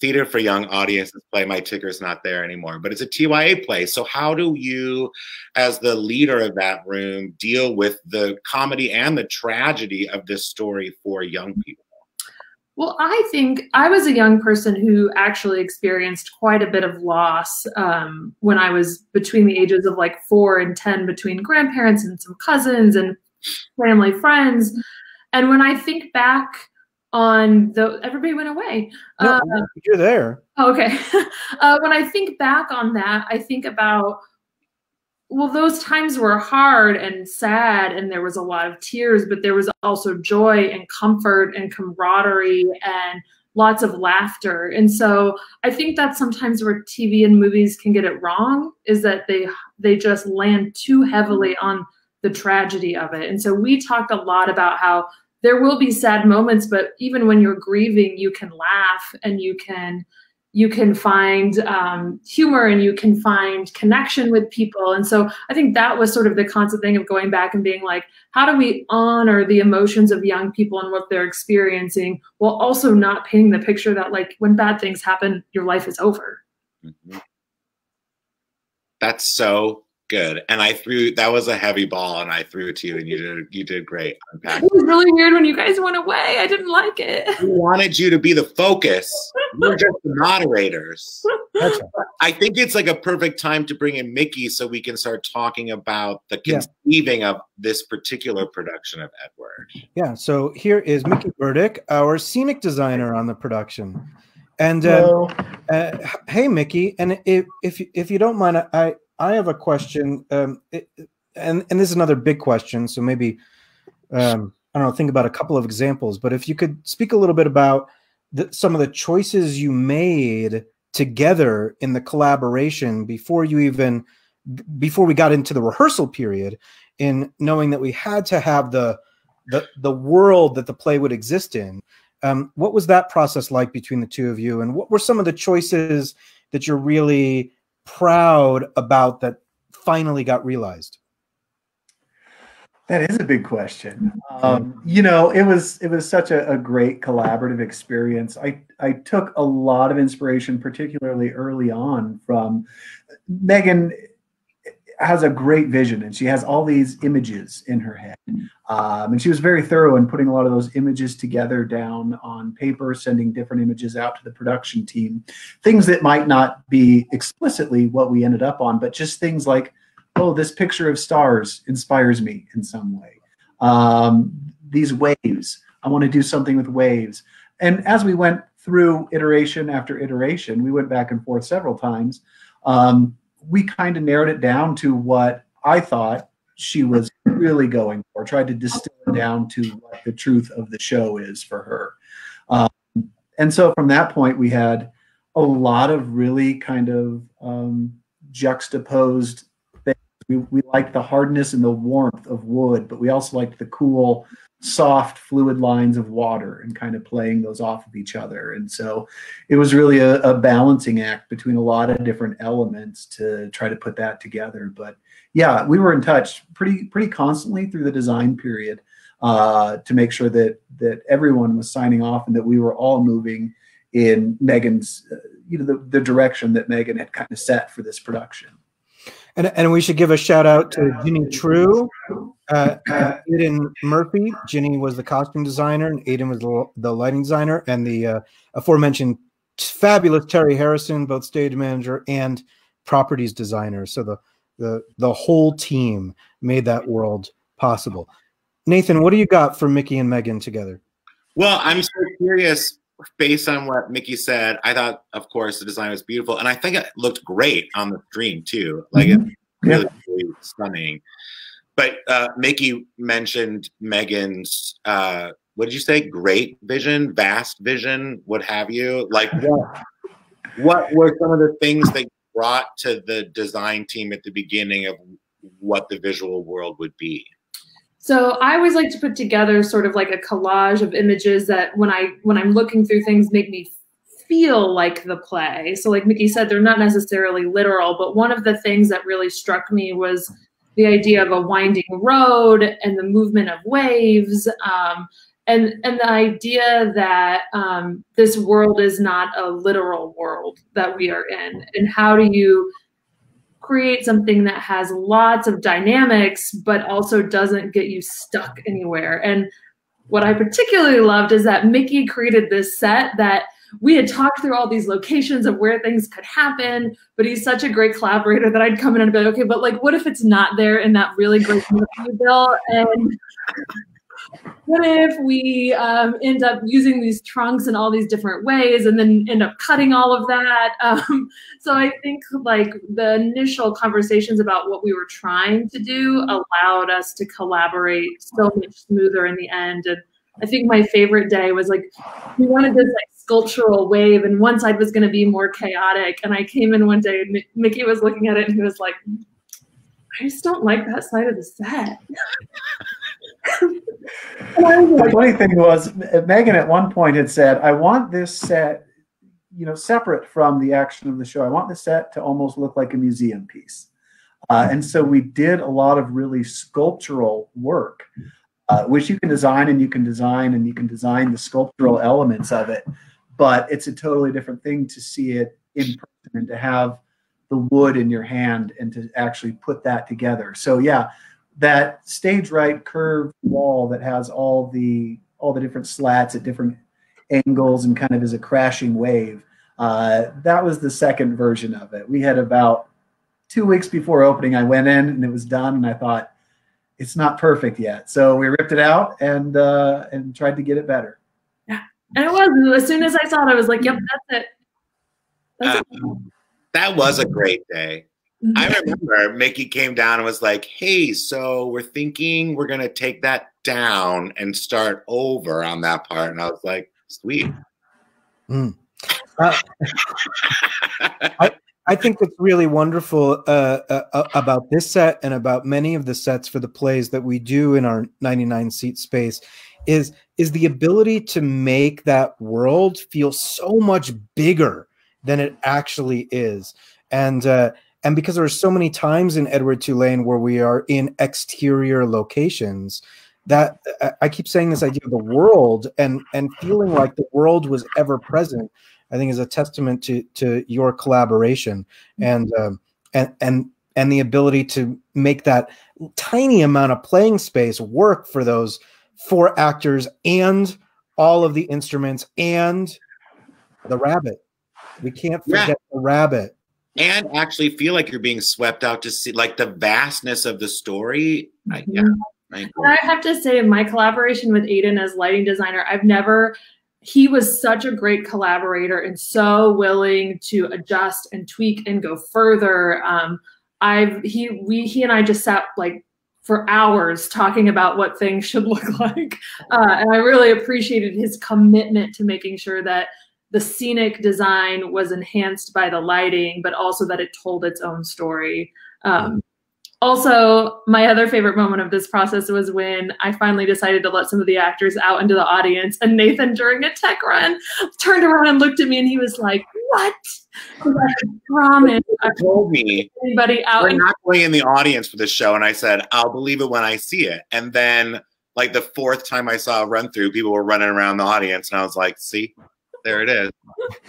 theater for young audiences play. My ticker's not there anymore, but it's a TYA play. So how do you, as the leader of that room, deal with the comedy and the tragedy of this story for young people? Well, I think I was a young person who actually experienced quite a bit of loss um, when I was between the ages of like four and 10, between grandparents and some cousins and family, friends. And when I think back on the everybody went away. No, Uh, you're there. Oh, okay. uh, when I think back on that, I think about, well, those times were hard and sad, and there was a lot of tears, but there was also joy and comfort and camaraderie and lots of laughter. And so I think that's sometimes where TV and movies can get it wrong is that they they just land too heavily on the tragedy of it. And so we talked a lot about how there will be sad moments, but even when you're grieving, you can laugh and you can you can find um, humor and you can find connection with people. And so I think that was sort of the constant thing of going back and being like, how do we honor the emotions of young people and what they're experiencing while also not painting the picture that like when bad things happen, your life is over. Mhm. That's so good. And I threw that was a heavy ball, and I threw it to you, and you did you did great unpacking. It was really weird when you guys went away. I didn't like it. We wanted you to be the focus. We're just the moderators. Right. I think it's like a perfect time to bring in Mickey so we can start talking about the Yeah. conceiving of this particular production of Edward. Yeah. So here is Mickey Burdick, our scenic designer on the production. And uh, uh, hey, Mickey, and if if you- if you don't mind, I I have a question, um, it, and and this is another big question. So maybe um, I don't know. Think about a couple of examples, but if you could speak a little bit about the, some of the choices you made together in the collaboration before you even before we got into the rehearsal period, in knowing that we had to have the the the world that the play would exist in. Um, what was that process like between the two of you, and what were some of the choices that you're really proud about that finally got realized? That is a big question. Um, you know, it was it was such a, a great collaborative experience. I I took a lot of inspiration, particularly early on, from Megan has a great vision and she has all these images in her head. Um, and she was very thorough in putting a lot of those images together down on paper, sending different images out to the production team. Things that might not be explicitly what we ended up on, but just things like oh, this picture of stars inspires me in some way. Um, these waves, I want to do something with waves. And as we went through iteration after iteration, we went back and forth several times. Um, we kind of narrowed it down to what I thought she was really going for, tried to distill it down to what the truth of the show is for her. Um, and so from that point, we had a lot of really kind of um, juxtaposed we, we liked the hardness and the warmth of wood, but we also liked the cool, soft, fluid lines of water and kind of playing those off of each other. And so it was really a, a balancing act between a lot of different elements to try to put that together. But yeah, we were in touch pretty pretty constantly through the design period uh, to make sure that that everyone was signing off and that we were all moving in Megan's, uh, you know, the, the direction that Megan had kind of set for this production. And, and we should give a shout out to Ginny True, uh, and Aiden Murphy. Ginny was the costume designer, and Aiden was the, the lighting designer, and the uh, aforementioned fabulous Terry Harrison, both stage manager and properties designer. So the the the whole team made that world possible. Nathan, what do you got for Mickey and Megan together? Well, I'm so curious based on what Mickey said. I thought, of course, the design was beautiful, and I think it looked great on the stream too. Like Mhm. it's really, really stunning. But uh, Mickey mentioned Megan's. Uh, what did you say? Great vision, vast vision, what have you? Like, what, what were some of the things that you brought to the design team at the beginning of what the visual world would be? So I always like to put together sort of like a collage of images that when I when I'm looking through things make me feel like the play. So like Mickey said, they're not necessarily literal, but one of the things that really struck me was the idea of a winding road and the movement of waves. Um, and, and the idea that um, this world is not a literal world that we are in, and how do you create something that has lots of dynamics but also doesn't get you stuck anywhere and what i particularly loved is that mickey created this set that we had talked through all these locations of where things could happen. But he's such a great collaborator that I'd come in and be like, okay, but like, what if it's not there in that really great movie bill? And what if we um, end up using these trunks in all these different ways and then end up cutting all of that? Um, so i think like the initial conversations about what we were trying to do allowed us to collaborate so much smoother in the end. And i think my favorite day was like we wanted this like sculptural wave and one side was going to be more chaotic. And i came in one day and mickey was looking at it and he was like i just don't like that side of the set the funny thing was, Megan at one point had said, "I want this set, you know, separate from the action of the show. I want the set to almost look like a museum piece." Uh, and so we did a lot of really sculptural work, uh, which you can design and you can design and you can design the sculptural elements of it. But it's a totally different thing to see it in person and to have the wood in your hand and to actually put that together. So yeah, that stage right curved wall that has all the all the different slats at different angles and kind of is a crashing wave. Uh, that was the second version of it. We had about two weeks before opening. I went in and it was done, and I thought it's not perfect yet. So we ripped it out and uh, and tried to get it better. Yeah, and it was. As soon as I saw it, I was like, "Yep, that's it." That's uh, it. That was a great day. I mm-hmm. remember Mickey came down and was like, "Hey, so we're thinking we're gonna take that down and start over on that part," and I was like, "Sweet." Mm. Uh, I, I think what's really wonderful uh, uh, uh, about this set and about many of the sets for the plays that we do in our 99 seat space is is the ability to make that world feel so much bigger than it actually is, and uh, and because there are so many times in Edward Tulane where we are in exterior locations, that I keep saying this idea of the world and and feeling like the world was ever present, I think is a testament to to your collaboration mm-hmm. and um, and and and the ability to make that tiny amount of playing space work for those four actors and all of the instruments and the rabbit. We can't forget yeah. the rabbit and actually feel like you're being swept out to sea like the vastness of the story. I, yeah, I, I have to say, my collaboration with Aiden as lighting designer, I've never. He was such a great collaborator and so willing to adjust and tweak and go further. Um, I've he we he and I just sat like for hours talking about what things should look like, uh, and I really appreciated his commitment to making sure that the scenic design was enhanced by the lighting, but also that it told its own story. Um, also, my other favorite moment of this process was when I finally decided to let some of the actors out into the audience, and Nathan, during a tech run, turned around and looked at me, and he was like, "What?" I promise. I told me anybody out. We're not going in the audience for this show, and I said, "I'll believe it when I see it." And then, like the fourth time I saw a run through, people were running around the audience, and I was like, "See." There it is.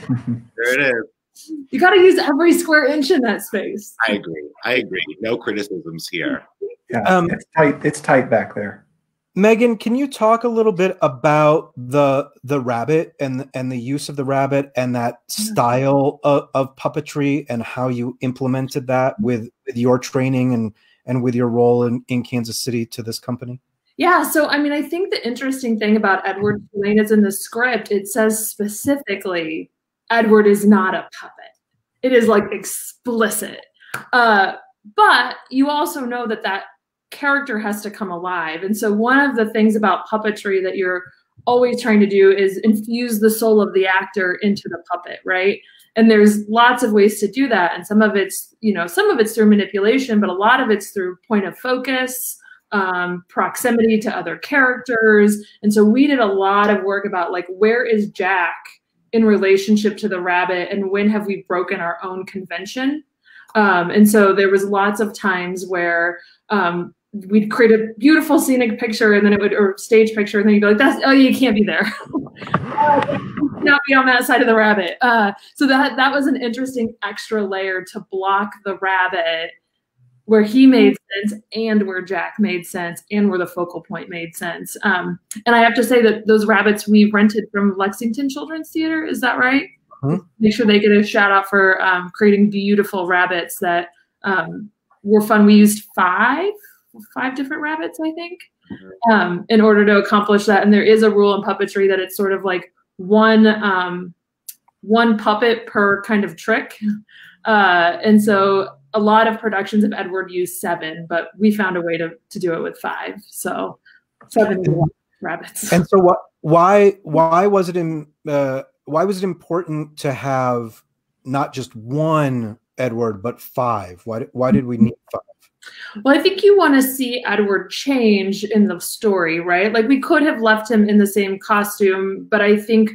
there it is. You got to use every square inch in that space. I agree. I agree. No criticisms here. Yeah, um, it's tight. It's tight back there. Megan, can you talk a little bit about the the rabbit and and the use of the rabbit and that style of, of puppetry and how you implemented that with, with your training and and with your role in, in Kansas City to this company? Yeah, so I mean, I think the interesting thing about Edward Tulane is in the script, it says specifically Edward is not a puppet. It is like explicit. Uh, but you also know that that character has to come alive. And so one of the things about puppetry that you're always trying to do is infuse the soul of the actor into the puppet, right? And there's lots of ways to do that. And some of it's, you know, some of it's through manipulation, but a lot of it's through point of focus um, proximity to other characters. And so we did a lot of work about like, where is Jack in relationship to the rabbit and when have we broken our own convention? Um, and so there was lots of times where um, we'd create a beautiful scenic picture and then it would or stage picture and then you'd be like that's oh you can't be there uh, not be on that side of the rabbit uh, so that that was an interesting extra layer to block the rabbit where he made sense and where Jack made sense and where the focal point made sense. Um, and I have to say that those rabbits we rented from Lexington Children's Theater, is that right? Mhm. Make sure they get a shout out for um, creating beautiful rabbits that um, were fun. We used five, five different rabbits, I think, um, in order to accomplish that. And there is a rule in puppetry that it's sort of like one um, one puppet per kind of trick. Uh, and so a lot of productions of Edward use seven, but we found a way to, to do it with five. So seven rabbits. And so what? Why? Why was it in? Uh, why was it important to have not just one Edward but five? Why? Why did we need five? Well, I think you want to see Edward change in the story, right? Like we could have left him in the same costume, but I think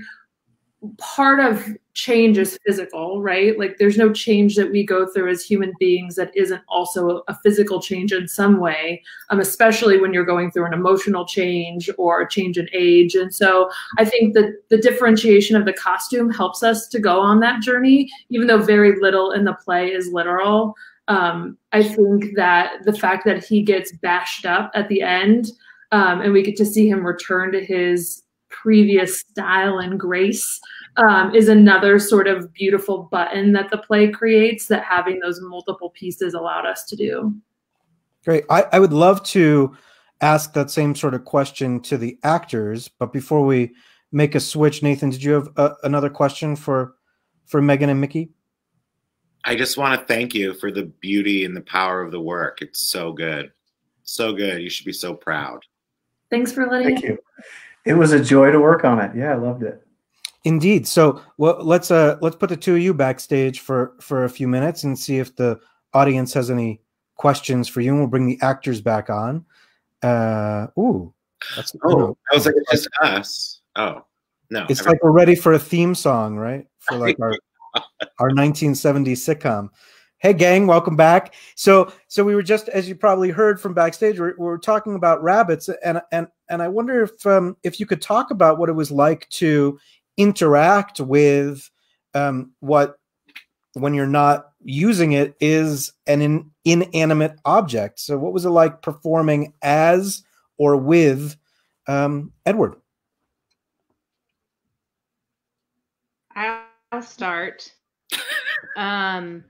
part of change is physical, right? Like there's no change that we go through as human beings that isn't also a physical change in some way, um, especially when you're going through an emotional change or a change in age. And so I think that the differentiation of the costume helps us to go on that journey, even though very little in the play is literal. Um, I think that the fact that he gets bashed up at the end um, and we get to see him return to his previous style and grace um, is another sort of beautiful button that the play creates that having those multiple pieces allowed us to do. Great. I, I would love to ask that same sort of question to the actors, but before we make a switch, Nathan, did you have uh, another question for for Megan and Mickey? I just want to thank you for the beauty and the power of the work. It's so good. So good. You should be so proud. Thanks for letting me. Thank you. It was a joy to work on it. Yeah, I loved it. Indeed. So, well, let's uh let's put the two of you backstage for for a few minutes and see if the audience has any questions for you, and we'll bring the actors back on. Uh, ooh, that's Oh, I was like, it's just us. Oh, no. It's like we're ready for a theme song, right? For like our our 1970s sitcom. Hey gang, welcome back. So so we were just as you probably heard from backstage, we're, we're talking about rabbits and and and I wonder if um if you could talk about what it was like to interact with um what when you're not using it is an in, inanimate object. So what was it like performing as or with um Edward? I'll start. um,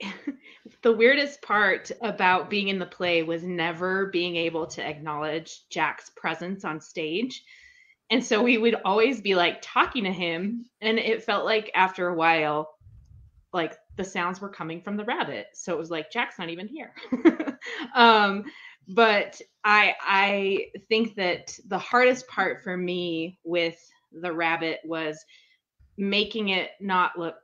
the weirdest part about being in the play was never being able to acknowledge Jack's presence on stage. And so we would always be like talking to him, and it felt like after a while, like the sounds were coming from the rabbit. So it was like Jack's not even here. um, but I I think that the hardest part for me with the rabbit was making it not look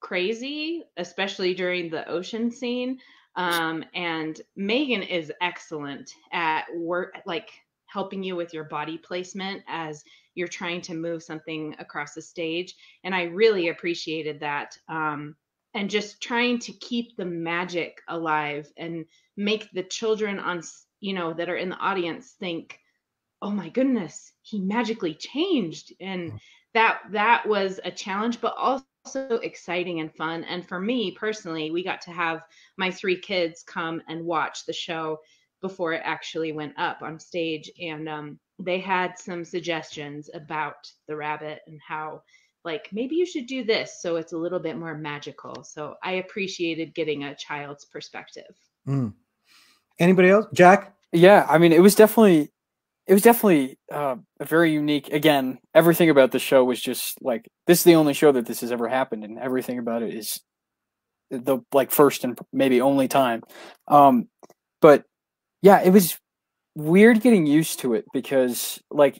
crazy, especially during the ocean scene. Um, and Megan is excellent at work, like helping you with your body placement as you're trying to move something across the stage. And I really appreciated that. Um, and just trying to keep the magic alive and make the children on, you know, that are in the audience think, oh my goodness, he magically changed. And that that was a challenge but also exciting and fun and for me personally we got to have my three kids come and watch the show before it actually went up on stage and um, they had some suggestions about the rabbit and how like maybe you should do this so it's a little bit more magical so i appreciated getting a child's perspective Mm. Anybody else? Jack? Yeah, I mean, it was definitely, it was definitely uh, a very unique. Again, everything about the show was just like this is the only show that this has ever happened, and everything about it is the like first and maybe only time. Um, but yeah, it was weird getting used to it because like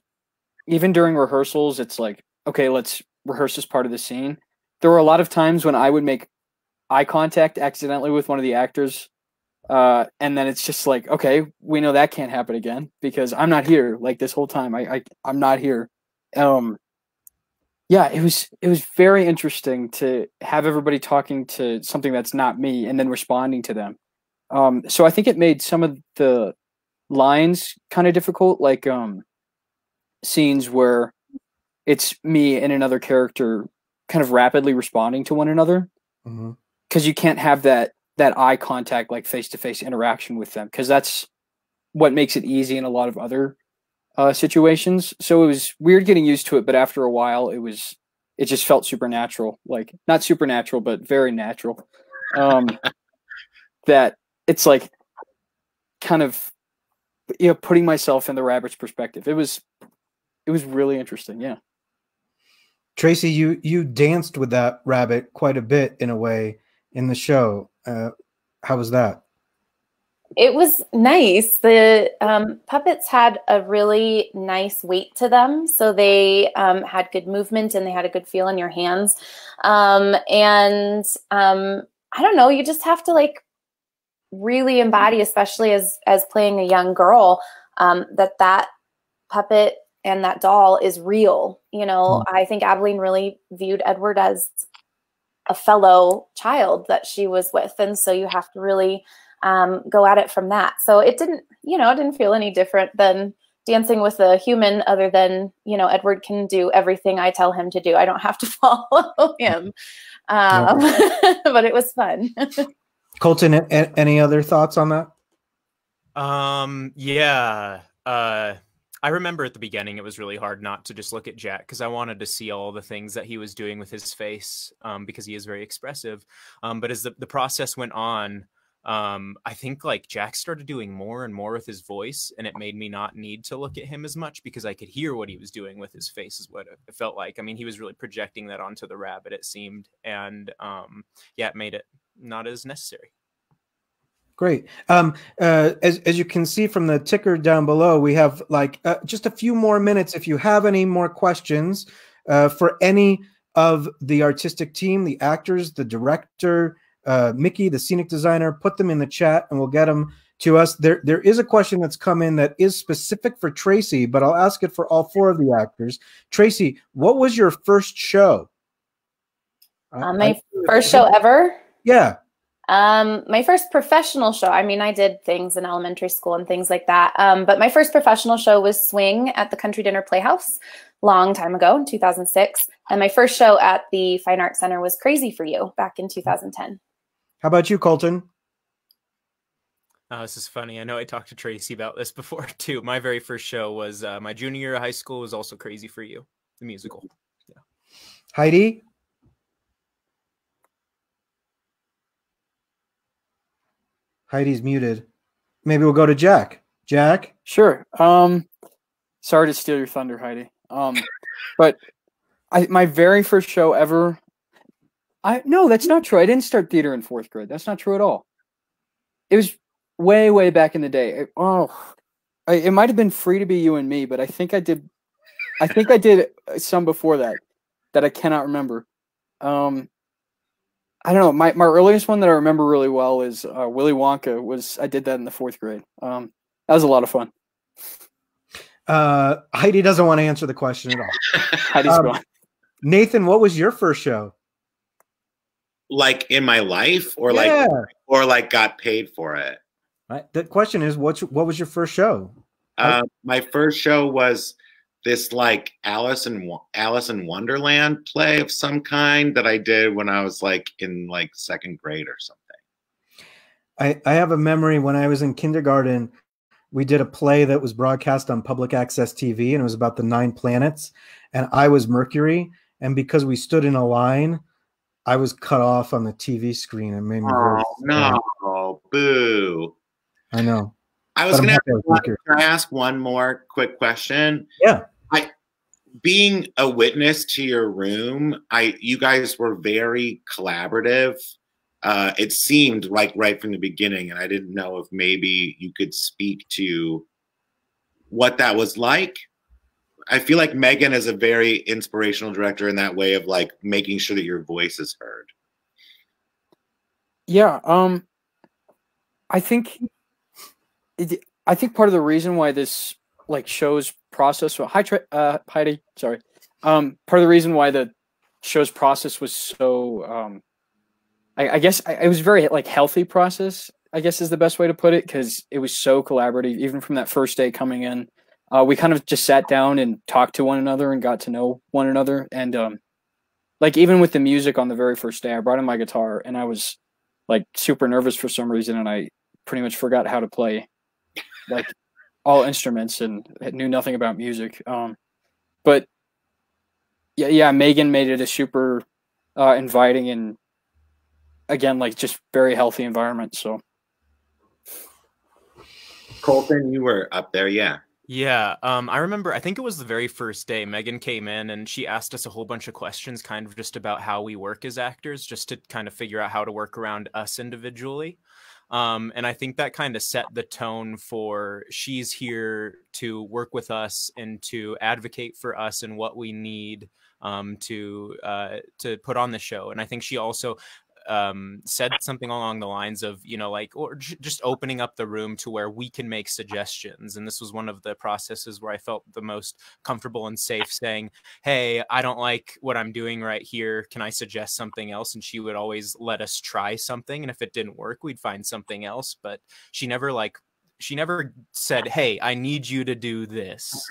even during rehearsals, it's like okay, let's rehearse this part of the scene. There were a lot of times when I would make eye contact accidentally with one of the actors uh, and then it's just like okay we know that can't happen again because i'm not here like this whole time. I, I i'm not here. Um yeah it was it was very interesting to have everybody talking to something that's not me and then responding to them um so i think it made some of the lines kind of difficult like um scenes where it's me and another character kind of rapidly responding to one another because you can't have that that eye contact, like face to face interaction with them, because that's what makes it easy in a lot of other uh, situations. So it was weird getting used to it, but after a while, it was it just felt supernatural, like not supernatural, but very natural. Um, that it's like kind of you know putting myself in the rabbit's perspective. It was it was really interesting. Yeah. Tracy, you you danced with that rabbit quite a bit in a way in the show. Uh, how was that? It was nice. The um, puppets had a really nice weight to them, so they um, had good movement and they had a good feel in your hands. Um, and um, I don't know, you just have to like really embody, especially as as playing a young girl, um, that that puppet and that doll is real. You know, mm. I think Abilene really viewed Edward as a fellow child that she was with, and so you have to really um, go at it from that. So it didn't, you know, it didn't feel any different than dancing with a human other than, you know, Edward can do everything I tell him to do. I don't have to follow him. Um, but it was fun. Colton, any other thoughts on that? Um, yeah. Uh, I remember at the beginning it was really hard not to just look at Jack because I wanted to see all the things that he was doing with his face um, because he is very expressive. Um, but as the, the process went on, um, I think like Jack started doing more and more with his voice, and it made me not need to look at him as much because I could hear what he was doing with his face, is what it felt like. I mean, he was really projecting that onto the rabbit, it seemed, and um, yeah, it made it not as necessary. Great. Um, uh, as, as you can see from the ticker down below, we have like uh, just a few more minutes. If you have any more questions uh, for any of the artistic team, the actors, the director, uh, Mickey, the scenic designer, put them in the chat and we'll get them to us. There, there is a question that's come in that is specific for Tracy, but I'll ask it for all four of the actors. Tracy, what was your first show? Uh, my I, first show ever? Yeah. Um, my first professional show, I mean, I did things in elementary school and things like that. Um, but my first professional show was Swing at the Country Dinner Playhouse long time ago in 2006. And my first show at the Fine Arts Center was Crazy for You back in 2010. How about you, Colton? Oh, this is funny. I know I talked to Tracy about this before too. My very first show was uh, my junior year of high school was also Crazy for You, the musical. Yeah. Heidi? Heidi's muted. Maybe we'll go to Jack. Jack? Sure. Um sorry to steal your thunder, Heidi. Um but I my very first show ever I no, that's not true. I didn't start theater in fourth grade. That's not true at all. It was way, way back in the day. It, oh, I, it might have been free to be you and me, but I think I did. I think I did some before that that I cannot remember. Um, I don't know. My my earliest one that I remember really well is uh, Willy Wonka. Was I did that in the fourth grade. Um, that was a lot of fun. Uh, Heidi doesn't want to answer the question at all. Heidi's um, gone. Nathan, what was your first show? like in my life or yeah. like or like got paid for it right the question is what's what was your first show uh, my first show was this like alice in alice in wonderland play of some kind that i did when i was like in like second grade or something i i have a memory when i was in kindergarten we did a play that was broadcast on public access tv and it was about the nine planets and i was mercury and because we stood in a line I was cut off on the TV screen. It made me oh, no, boo. I know. I was going to ask one more quick question. Yeah. Being a witness to your room, I you guys were very collaborative. Uh, it seemed like right from the beginning, and I didn't know if maybe you could speak to what that was like I feel like Megan is a very inspirational director in that way of like making sure that your voice is heard. Yeah, um I think I think part of the reason why this like shows process well, hi uh Heidi, sorry. Um part of the reason why the show's process was so um I, I guess I, it was very like healthy process, I guess is the best way to put it, because it was so collaborative, even from that first day coming in uh, we kind of just sat down and talked to one another and got to know one another. And um, like even with the music on the very first day, I brought in my guitar and I was like super nervous for some reason, and I pretty much forgot how to play like all instruments and knew nothing about music. Um, but yeah, yeah, Megan made it a super uh, inviting and again, like just very healthy environment. So, Colton, you were up there, yeah. Yeah, um, I remember. I think it was the very first day. Megan came in and she asked us a whole bunch of questions, kind of just about how we work as actors, just to kind of figure out how to work around us individually. Um, and I think that kind of set the tone for she's here to work with us and to advocate for us and what we need um, to uh, to put on the show. And I think she also um, said something along the lines of, you know, like, or j- just opening up the room to where we can make suggestions. And this was one of the processes where I felt the most comfortable and safe saying, Hey, I don't like what I'm doing right here. Can I suggest something else? And she would always let us try something. And if it didn't work, we'd find something else. But she never like, she never said, "Hey, I need you to do this."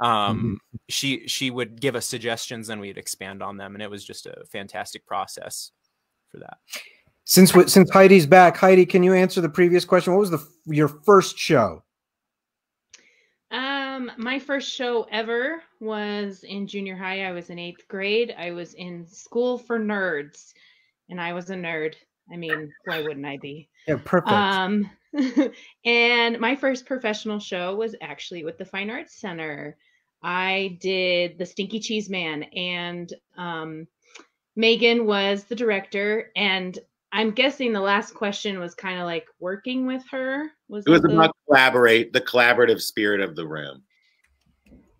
Um, mm-hmm. she she would give us suggestions, and we'd expand on them, and it was just a fantastic process for that. Since since Heidi's back, Heidi, can you answer the previous question? What was the your first show? Um, my first show ever was in junior high. I was in eighth grade. I was in school for nerds, and I was a nerd. I mean, why wouldn't I be? Yeah, perfect. Um, and my first professional show was actually with the Fine Arts Center. I did the Stinky Cheese Man, and um, Megan was the director, and I'm guessing the last question was kind of like working with her. Was it was the... about collaborate the collaborative spirit of the room.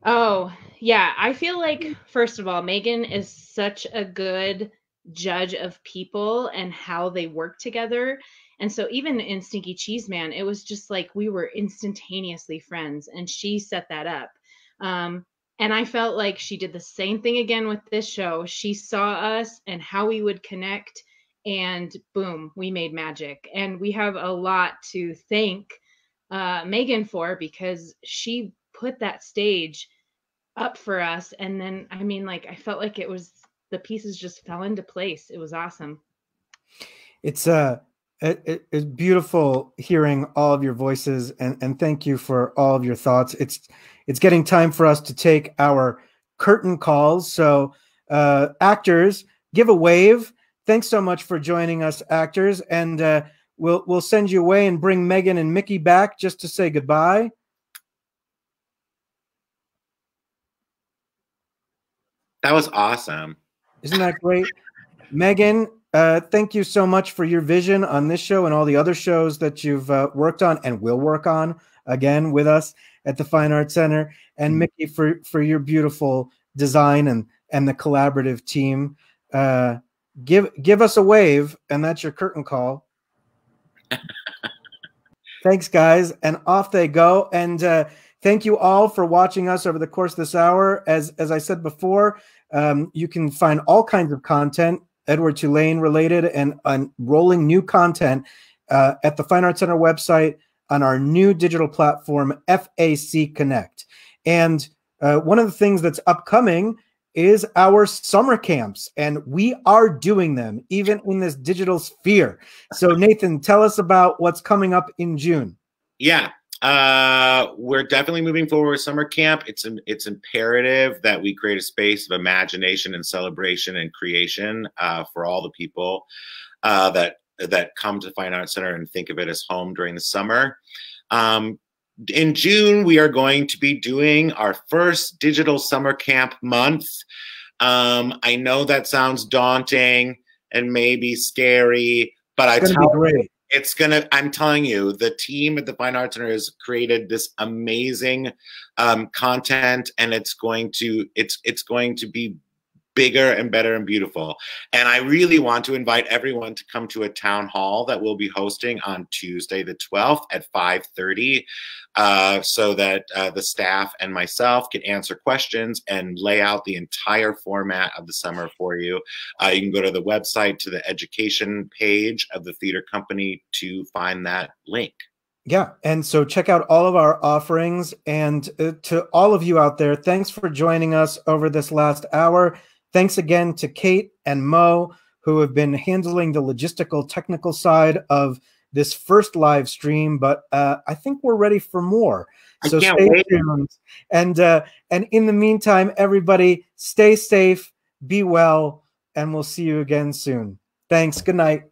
Oh yeah, I feel like first of all, Megan is such a good judge of people and how they work together. And so even in Stinky Cheese Man, it was just like we were instantaneously friends, and she set that up. Um, and I felt like she did the same thing again with this show. She saw us and how we would connect, and boom, we made magic. And we have a lot to thank uh, Megan for because she put that stage up for us. And then, I mean, like, I felt like it was the pieces just fell into place. It was awesome. It's uh it, it's beautiful hearing all of your voices and, and thank you for all of your thoughts. It's it's getting time for us to take our curtain calls. So, uh, actors, give a wave. Thanks so much for joining us, actors, and uh, we'll we'll send you away and bring Megan and Mickey back just to say goodbye. That was awesome. Isn't that great, Megan? Uh, thank you so much for your vision on this show and all the other shows that you've uh, worked on and will work on again with us at the Fine Arts Center, and mm-hmm. Mickey for for your beautiful design and and the collaborative team. Uh, give give us a wave, and that's your curtain call. Thanks, guys, and off they go. And uh, thank you all for watching us over the course of this hour. As as I said before, um, you can find all kinds of content, Edward Tulane related, and, and rolling new content uh, at the Fine Arts Center website on our new digital platform, FAC Connect. And uh, one of the things that's upcoming is our summer camps, and we are doing them even in this digital sphere. So, Nathan, tell us about what's coming up in June. Yeah, uh, we're definitely moving forward with summer camp. It's it's imperative that we create a space of imagination and celebration and creation uh, for all the people uh, that that come to Fine Arts Center and think of it as home during the summer. Um, in June, we are going to be doing our first digital summer camp month. Um, I know that sounds daunting and maybe scary, but I tell you, it's gonna. I'm telling you, the team at the Fine Arts Center has created this amazing um, content, and it's going to it's it's going to be bigger and better and beautiful. And I really want to invite everyone to come to a town hall that we'll be hosting on Tuesday the 12th at 5:30, uh, so that uh, the staff and myself can answer questions and lay out the entire format of the summer for you. Uh, you can go to the website to the education page of the theater company to find that link. Yeah. And so check out all of our offerings. And uh, to all of you out there, thanks for joining us over this last hour. Thanks again to Kate and Mo who have been handling the logistical, technical side of this first live stream. But uh, I think we're ready for more. So stay wait. tuned. And uh, and in the meantime, everybody, stay safe, be well, and we'll see you again soon. Thanks. Good night.